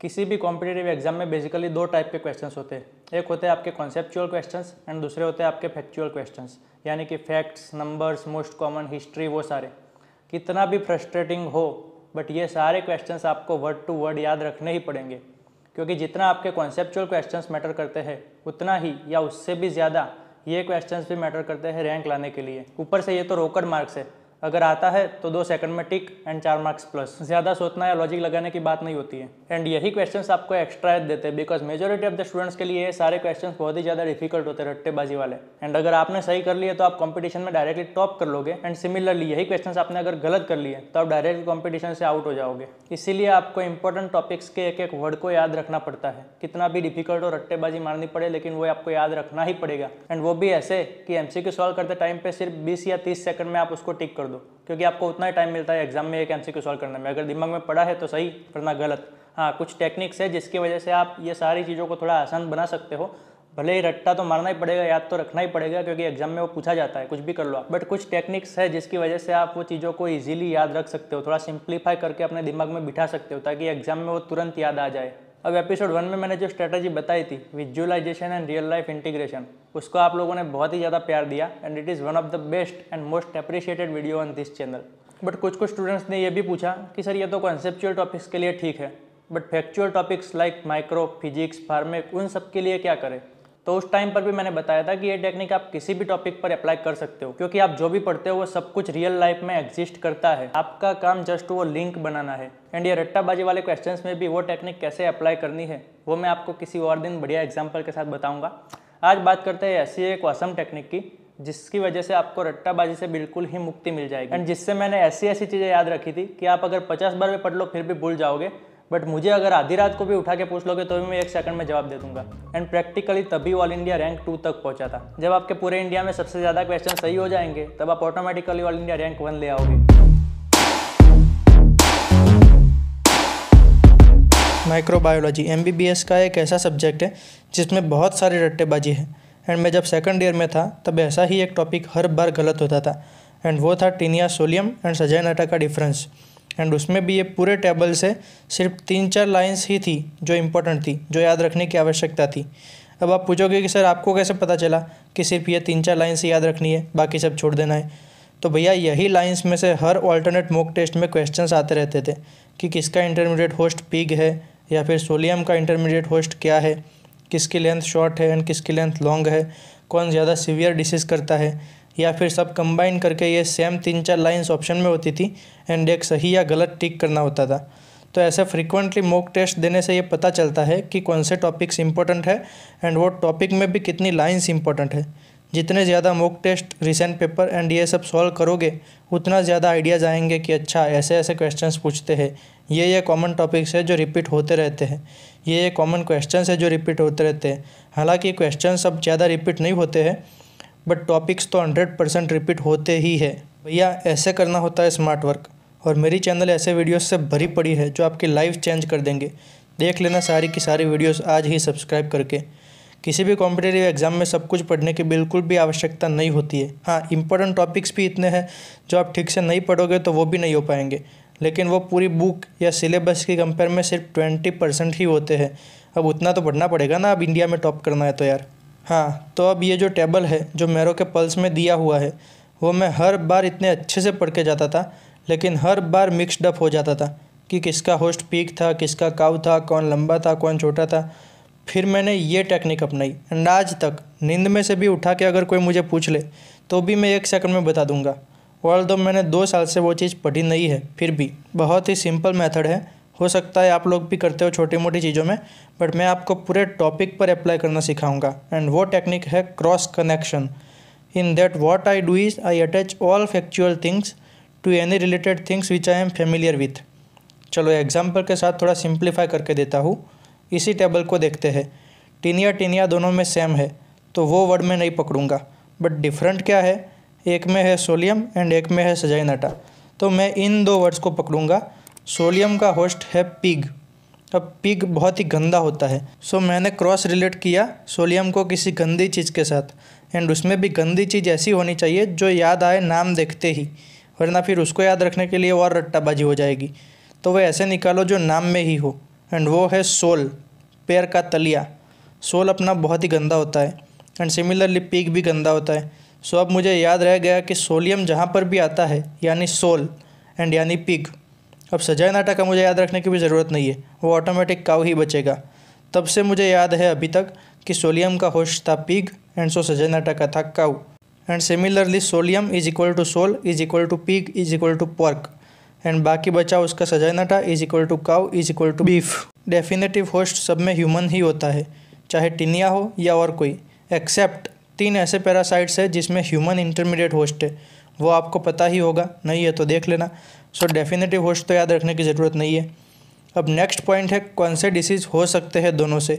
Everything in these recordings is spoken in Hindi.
किसी भी कॉम्पिटेटिव एग्ज़ाम में बेसिकली दो टाइप के क्वेश्चंस होते हैं। एक होते हैं आपके कॉन्सेप्चुअल क्वेश्चंस एंड दूसरे होते हैं आपके फैक्चुअल क्वेश्चंस यानी कि facts numbers most common history वो सारे। कितना भी फ्रस्ट्रेटिंग हो बट ये सारे क्वेश्चंस आपको वर्ड टू वर्ड याद रखने ही पड़ेंगे। क्योंकि जितना आपके कॉन्सेप्चुअल क्वेश्चंस मैटर करते हैं, उतना ही या उससे भी ज़्यादा ये क्वेश्चंस भी मैटर करते हैं रैंक लाने के लिए। ऊपर से ये तो रोकड़ मार्क्स है। अगर आता है तो दो सेकंड में टिक एंड चार मार्क्स प्लस ज़्यादा सोचना या लॉजिक लगाने की बात नहीं होती है. एंड यही क्वेश्चंस आपको एक्स्ट्रा देते हैं because majority of the students के लिए सारे क्वेश्चंस बहुत ही ज़्यादा डिफ़िकल्ट होते हैं, रट्टेबाजी वाले. एंड अगर आपने सही कर लिए तो आप कॉम्पिटिशन में डायरेक्टली टॉप कर लोगे. एंड सिमिलरली यही क्वेश्चन आपने अगर गलत कर लिए तो आप डायरेक्टली कॉम्पिटिशन से आउट हो जाओगे. इसीलिए आपको इंपॉर्टेंट टॉपिक्स के एक एक वर्ड को याद रखना पड़ता है. कितना भी डिफ़िकल्ट हो रट्टेबाजी मारनी पड़े, लेकिन वो आपको याद रखना ही पड़ेगा. एंड वो भी ऐसे कि एमसीक्यू सॉल्व करते टाइम पे सिर्फ़ 20 या 30 सेकंड में आप उसको टिक कर दो, क्योंकि आपको उतना ही टाइम मिलता है एग्ज़ाम में एक एमसीक्यू सॉल्व करने में। अगर दिमाग में पड़ा है तो सही वरना गलत। हाँ कुछ टेक्निक्स है जिसकी वजह से आप ये सारी चीज़ों को थोड़ा आसान बना सकते हो। भले ही रट्टा तो मारना ही पड़ेगा, याद तो रखना ही पड़ेगा, क्योंकि एग्ज़ाम में वो पूछा जाता है, कुछ भी कर लो आप। बट कुछ टेक्निक्स है जिसकी वजह से आप वो चीज़ों को इजीली याद रख सकते हो, थोड़ा सिंप्लीफाई करके अपने दिमाग में बिठा सकते हो, ताकि एग्ज़ाम में वो तुरंत याद आ जाए। अब एपिसोड वन में मैंने जो स्ट्रेटजी बताई थी visualization and real life integration उसको आप लोगों ने बहुत ही ज़्यादा प्यार दिया and it is one of the best and most appreciated video on this channel but कुछ कुछ स्टूडेंट्स ने यह भी पूछा कि सर, ये तो कॉन्सेप्चुअल टॉपिक्स के लिए ठीक है but factual topics like micro physics फार्मेक उन सब के लिए क्या करें? तो उस टाइम पर भी मैंने बताया था कि ये टेक्निक आप किसी भी टॉपिक पर अप्लाई कर सकते हो, क्योंकि आप जो भी पढ़ते हो, वो सब कुछ रियल लाइफ में एग्जिस्ट करता है। आपका काम जस्ट वो लिंक बनाना है। एंड ये रट्टाबाजी वाले क्वेश्चंस में भी वो टेक्निक कैसे अप्लाई करनी है, वो मैं आपको किसी और दिन बढ़िया एग्ज़ाम्पल के साथ बताऊँगा। आज बात करते हैं ऐसी एक वासम टेक्निक की, जिसकी वजह से आपको रट्टाबाजी से बिल्कुल ही मुक्ति मिल जाएगी। एंड जिससे मैंने ऐसी ऐसी चीज़ें याद रखी थी कि आप अगर पचास बार भी पढ़ लो, फिर भी भूल जाओगे। बट मुझे अगर आधी रात को भी उठा के पूछ लोगे तो भी मैं एक सेकंड में जवाब दे दूँगा। एंड प्रैक्टिकली तभी ऑल इंडिया रैंक टू तक पहुँचा था। जब आपके पूरे इंडिया में सबसे ज़्यादा क्वेश्चन सही हो जाएँगे, तब आप automatically all India rank one ले आओगे। माइक्रोबायोलॉजी एमबीबीएस का एक ऐसा सब्जेक्ट है, जिसमें बहुत सारी रट्टेबाजी है। एंड मैं जब सेकंड ईयर में था, तब ऐसा ही एक टॉपिक हर बार गलत होता था। एंड वो था टीनिया सोलियम एंड सजाइनाटा का डिफरेंस एंड उसमें भी ये पूरे टेबल से सिर्फ़ तीन चार लाइंस ही थी जो इम्पोर्टेंट थी, जो याद रखने की आवश्यकता थी। अब आप पूछोगे कि सर, आपको कैसे पता चला कि सिर्फ़ ये तीन चार लाइन्स याद रखनी है, बाकी सब छोड़ देना है? तो भैया, यही लाइंस में से हर ऑल्टरनेट मोक टेस्ट में क्वेश्चंस आते रहते थे कि किसका इंटरमीडिएट होस्ट पिग है, या फिर सोलियम का इंटरमीडिएट होस्ट क्या है, किसकी लेंथ शॉर्ट है एंड किसकी लेंथ लॉन्ग है, कौन ज़्यादा सीवियर डिसीज़ करता है या फिर सब कंबाइन करके ये सेम तीन चार लाइंस ऑप्शन में होती थी एंड एक सही या गलत टिक करना होता था। तो ऐसे फ्रिक्वेंटली मॉक टेस्ट देने से ये पता चलता है कि कौन से टॉपिक्स इंपॉर्टेंट है एंड वो टॉपिक में भी कितनी लाइंस इंपॉर्टेंट है। जितने ज़्यादा mock test recent paper and ये सब सॉल्व करोगे, उतना ज़्यादा आइडियाज़ आएँगे कि अच्छा ऐसे ऐसे क्वेश्चंस पूछते हैं। ये ये कॉमन टॉपिक्स है जो रिपीट होते रहते हैं। ये ये कॉमन क्वेश्चंस है जो रिपीट होते रहते हैं। हालाँकि क्वेश्चन सब ज़्यादा रिपीट नहीं होते हैं बट टॉपिक्स तो हंड्रेड परसेंट रिपीट होते ही है। भैया, ऐसे करना होता है स्मार्ट वर्क और मेरी चैनल ऐसे वीडियोस से भरी पड़ी है जो आपकी लाइफ चेंज कर देंगे। देख लेना सारी की सारी वीडियोस आज ही सब्सक्राइब करके। किसी भी कॉम्पिटेटिव एग्ज़ाम में सब कुछ पढ़ने की बिल्कुल भी आवश्यकता नहीं होती है। हाँ इंपॉर्टेंट टॉपिक्स भी इतने हैं, जो आप ठीक से नहीं पढ़ोगे तो वो भी नहीं हो पाएँगे। लेकिन वो पूरी बुक या सिलेबस के कंपेयर में सिर्फ़ ट्वेंटी परसेंट ही होते हैं। अब उतना तो पढ़ना पड़ेगा ना, अब इंडिया में टॉप करना है तो यार। हाँ तो अब ये जो टेबल है, जो मैरो के पल्स में दिया हुआ है, वो मैं हर बार इतने अच्छे से पढ़ के जाता था, लेकिन हर बार मिक्सड अप हो जाता था कि किसका होस्ट पीक था, किसका काव था, कौन लंबा था, कौन छोटा था। फिर मैंने ये टेक्निक अपनाई एंड आज तक नींद में से भी उठा के अगर कोई मुझे पूछ ले तो भी मैं एक सेकंड में बता दूँगा। ऑल दो मैंने दो साल से वो चीज़ पढ़ी नहीं है, फिर भी। बहुत ही सिंपल मेथड है हो सकता है आप लोग भी करते हो छोटी मोटी चीज़ों में बट मैं आपको पूरे टॉपिक पर अप्लाई करना सिखाऊँगा। एंड वो टेक्निक है cross connection in that what I do is I attach all factual things to any related things which I am familiar with चलो एग्ज़ाम्पल के साथ थोड़ा सिंप्लीफाई करके देता हूँ। इसी टेबल को देखते हैं। टीनिया टीनिया दोनों में सेम है तो वो वर्ड में नहीं पकड़ूँगा। बट डिफरेंट क्या है? एक में है सोलियम एंड एक में है सजाइनाटा तो मैं इन दो वर्ड्स को पकड़ूँगा। सोलियम का होस्ट है पिग। अब पिग बहुत ही गंदा होता है। सो मैंने क्रॉस रिलेट किया सोलियम को किसी गंदी चीज़ के साथ। एंड उसमें भी गंदी चीज़ ऐसी होनी चाहिए जो याद आए नाम देखते ही। वरना फिर उसको याद रखने के लिए और रट्टाबाजी हो जाएगी। तो वह ऐसे निकालो जो नाम में ही हो। एंड वो है सोल पैर का तलिया। सोल अपना बहुत ही गंदा होता है। एंड सिमिलरली पीक भी गंदा होता है। सो अब मुझे याद रह गया कि सोलियम जहाँ पर भी आता है, यानी सोल, एंड यानी पिग। अब सजाए नाटा का मुझे याद रखने की भी ज़रूरत नहीं है। वो ऑटोमेटिक काउ ही बचेगा। तब से मुझे याद है अभी तक कि सोलियम का होस्ट था पिग एंड सो सजाए नाटा का था cow and similarly solium is equal to sol is equal to pig is equal to pork and बाकी बचा उसका saginata is equal to cow is equal to beef definitive host सब में ह्यूमन ही होता है, चाहे टिनिया हो या और कोई। एक्सेप्ट तीन ऐसे पैरासाइट्स है जिसमें ह्यूमन इंटरमीडिएट होस्ट है। वो आपको पता ही होगा, नहीं है तो देख लेना। सो डेफिनेटिव होस्ट तो याद रखने की ज़रूरत नहीं है। अब नेक्स्ट पॉइंट है कौन से डिसीज़ हो सकते हैं दोनों से?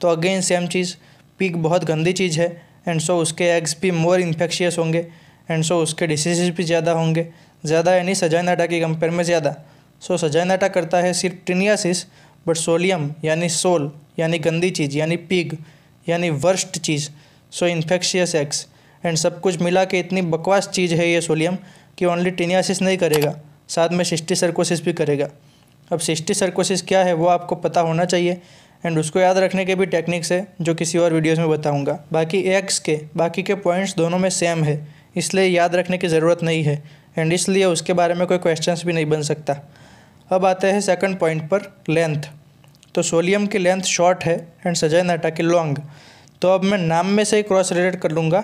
तो अगेन सेम चीज़ पिग बहुत गंदी चीज़ है एंड सो so उसके एग्स भी मोर इन्फेक्शियस होंगे एंड सो so उसके डिसीज़ भी ज़्यादा होंगे। ज़्यादा यानी सजाइनाटा के कंपेयर में ज़्यादा। सो so, सजाइनाटा करता है सिर्फ़ टिनियासिस बट सोलियम यानी सोल यानी गंदी चीज़ यानी पिग यानी वर्स्ट चीज़। सो इन्फेक्शियस एग्स एंड सब कुछ मिला के इतनी बकवास चीज़ है ये सोलियम कि ओनली टिनियासिस नहीं करेगा। साथ में सिस्टी सर्कोसिस भी करेगा। अब सिस्टी सर्कोसिस क्या है, वो आपको पता होना चाहिए। एंड उसको याद रखने के भी टेक्निक्स है, जो किसी और वीडियोज़ में बताऊँगा। बाकी एग्स के, बाकी के पॉइंट्स दोनों में सेम है। इसलिए याद रखने की ज़रूरत नहीं है। एंड इसलिए उसके बारे में कोई क्वेश्चंस भी नहीं बन सकता। अब आते हैं सेकंड पॉइंट पर लेंथ तो सोलियम की लेंथ शॉर्ट है एंड सजय नाटा की लॉन्ग तो अब मैं नाम में से ही क्रॉस रिलेट कर लूँगा।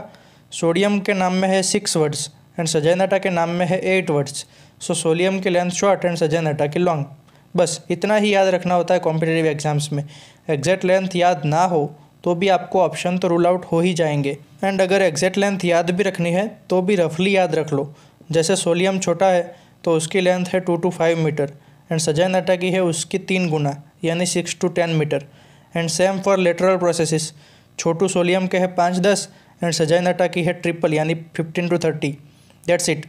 सोडियम के नाम में है सिक्स वर्ड्स एंड सजय नाटा के नाम में है एट वर्ड्स सो सोलियम की लेंथ शॉर्ट एंड सजय नाटा की लॉन्ग बस, इतना ही याद रखना होता है कॉम्पिटेटिव एग्ज़ाम्स में. एग्जैक्ट लेंथ याद ना हो तो भी आपको ऑप्शन तो रूल आउट हो ही जाएँगे. एंड अगर एग्जैक्ट लेंथ याद भी रखनी है तो भी रफली याद रख लो. जैसे सोलियम छोटा है तो उसकी लेंथ है two to five metre and saginata की है उसकी तीन गुना, यानी six to ten metre and same for lateral processes Chhotu solium के है पाँच दस एंड सजय नटा की है ट्रिपल यानी fifteen to thirty that's it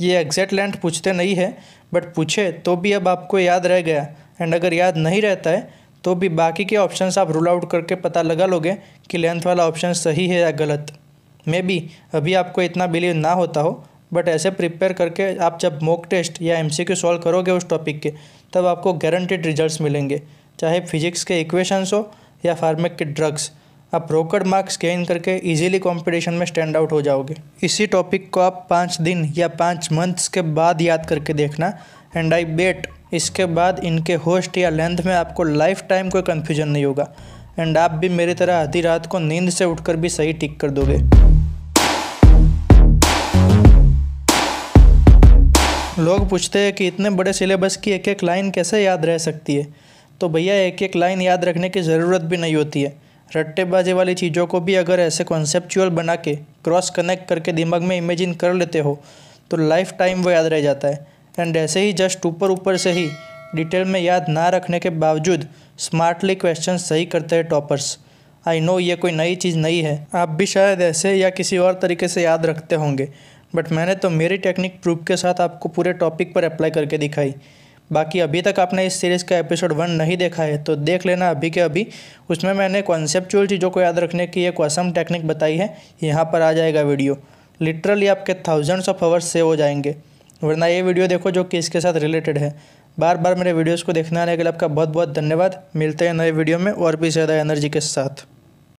ये एग्जैक्ट लेंथ पूछते नहीं है बट पूछे तो भी अब आपको याद रह गया। एंड अगर याद नहीं रहता है तो भी बाकी के ऑप्शंस आप रूल आउट करके पता लगा लोगे कि लेंथ वाला ऑप्शन सही है या गलत। मे बी अभी आपको इतना बिलीव ना होता हो बट ऐसे प्रिपेयर करके आप जब मॉक टेस्ट या एम सी क्यू सॉल्व करोगे उस टॉपिक के, तब आपको गारंटेड रिजल्ट्स मिलेंगे। चाहे फिजिक्स के इक्वेशंस हो या फार्मेक के ड्रग्स आप रोकड़ मार्क्स गेन करके इजीली कंपटीशन में स्टैंड आउट हो जाओगे। इसी टॉपिक को आप पाँच दिन या पाँच मंथ्स के बाद याद करके देखना। एंड आई बेट इसके बाद इनके होस्ट या लेंथ में आपको लाइफ टाइम कोई कन्फ्यूज़न नहीं होगा। एंड आप भी मेरी तरह आधी रात को नींद से उठकर भी सही टिक कर दोगे। लोग पूछते हैं कि इतने बड़े सिलेबस की एक एक लाइन कैसे याद रह सकती है? तो भैया, एक एक लाइन याद रखने की ज़रूरत भी नहीं होती है। रट्टेबाजी वाली चीज़ों को भी अगर ऐसे कॉन्सेप्चुअल बना के क्रॉस कनेक्ट करके दिमाग में इमेजिन कर लेते हो तो लाइफ टाइम वो याद रह जाता है। एंड ऐसे ही जस्ट ऊपर ऊपर से ही डिटेल में याद ना रखने के बावजूद स्मार्टली क्वेश्चन सही करते हैं टॉपर्स आई नो ये कोई नई चीज़ नहीं है। आप भी शायद ऐसे या किसी और तरीके से याद रखते होंगे। बट मैंने तो मेरी टेक्निक प्रूफ के साथ आपको पूरे टॉपिक पर अप्लाई करके दिखाई। बाकी अभी तक आपने इस सीरीज़ का एपिसोड वन नहीं देखा है तो देख लेना अभी के अभी। उसमें मैंने कॉन्सेप्चुअल चीज़ों को याद रखने की एक असम टेक्निक बताई है। यहाँ पर आ जाएगा वीडियो लिटरली आपके थाउजेंड्स ऑफ़ आवर्स सेव हो जाएँगे। वरना ये वीडियो देखो जो कि इसके साथ रिलेटेड है। बार बार मेरे वीडियोज़ को देखने आने के लिए आपका बहुत बहुत धन्यवाद। मिलते हैं नए वीडियो में और भी ज़्यादा एनर्जी के साथ।